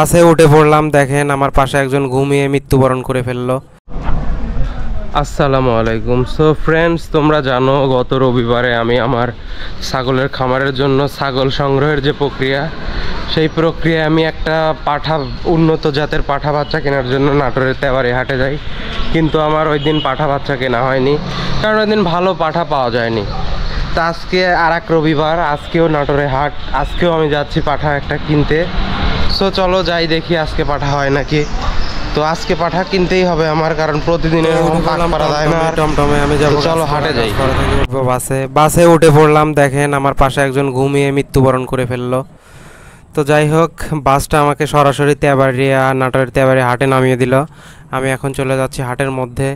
বাসে উঠে পড়লাম, দেখেন আমার পাশে একজন ঘুমিয়ে মৃত্যুবরণ করে ফেলল। আসসালামু আলাইকুম। সো ফ্রেন্ডস তোমরা জানো, গত রবিবারে আমি আমার ছাগলের খামারের জন্য ছাগল সংগ্রহের যে প্রক্রিয়া, সেই প্রক্রিয়ায় আমি একটা পাঠা, উন্নত জাতের পাঠা বাচ্চা কেনার জন্য নাটোরের তেওয়ারি হাটে যাই। কিন্তু আমার ওই দিন পাঠা বাচ্চা কেনা হয়নি, কারণ ওই দিন ভালো পাঠা পাওয়া যায়নি। তা আজকে আর এক রবিবার, আজকেও নাটোরে হাট, আজকেও আমি যাচ্ছি পাঠা একটা কিনতে। সো চলো যাই দেখি আজকে পাঠা হয় নাকি? তো আজকে পাঠা কিনতেই হবে আমার কারণ প্রতিদিনের যায় না। টমটমে আমি যাব চলো হাটে যাই। বাসে বাসে উঠে পড়লাম দেখেন আমার পাশে একজন ঘুমিয়ে মৃত্যুবরণ করে ফেলল। তো যাই হোক বাসটা আমাকে সরাসরি তেবাড়িয়া নাটোরের তেবাড়ি হাটে নামিয়ে দিল। আমি এখন চলে যাচ্ছি হাটের মধ্যে।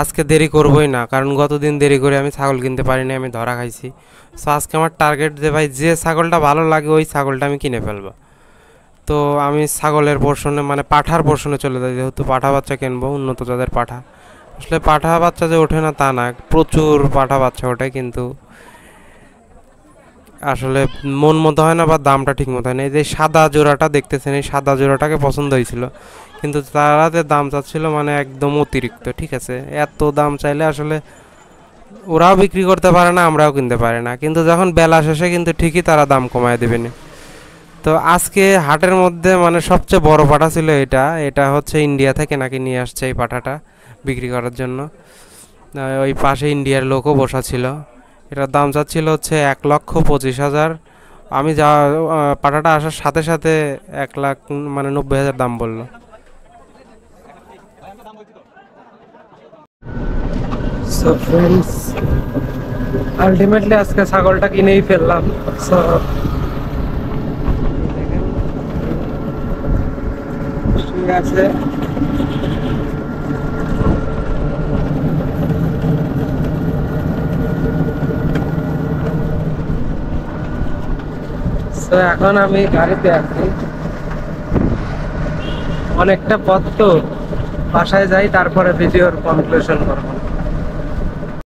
আজকে দেরি করবই না কারণ গতদিন দেরি করে আমি ছাগল কিনতে পারিনি আমি ধরা খাইছি। সো আজকে আমার টার্গেট যে ভাই যে ছাগলটা ভালো লাগে ওই ছাগলটা আমি কিনে ফেলব। তো আমি ছাগলের পোর্শনে মানে পাঠার পোর্শনে চলে যাই, যেহেতু পাঠা বাচ্চা কিনবো, উন্নত জাতের পাঠা। আসলে পাঠা বাচ্চা যে ওঠে না তা না, প্রচুর পাঠা বাচ্চা ওঠে, কিন্তু আসলে মন মতো হয় না বা দামটা ঠিক মতো হয় না। এই যে সাদা জোড়াটা দেখতেছেন, এই সাদা জোড়াটাকে পছন্দ হয়েছিল। কিন্তু তারা যে দাম চাচ্ছিল মানে একদম অতিরিক্ত, ঠিক আছে? এত দাম চাইলে আসলে ওরাও বিক্রি করতে পারে না, আমরাও কিনতে পারি না। কিন্তু যখন বেলা শেষে কিন্তু ঠিকই তারা দাম কমায় দেবেন। তো আজকে হাটের মধ্যে মানে সবচেয়ে বড় পাঠা ছিল এটা। এটা হচ্ছে ইন্ডিয়া থেকে নাকি নিয়ে আসছে এই পাঠাটা বিক্রি করার জন্য। ওই পাশে ইন্ডিয়ার লোকও বসা ছিল। এটার দাম চাচ্ছিল হচ্ছে এক লক্ষ পঁচিশ হাজার। আমি যা পাঠাটা আসার সাথে সাথে এক লাখ মানে নব্বই হাজার দাম বলল। আলটিমেটলি আজকে ছাগলটা কিনেই ফেললাম। আছে। So, এখন আমি গাড়িতে আছি। অনেকটা পথ তো বাসায় যাই তারপরে ভিডিওর কনক্লুশন করব।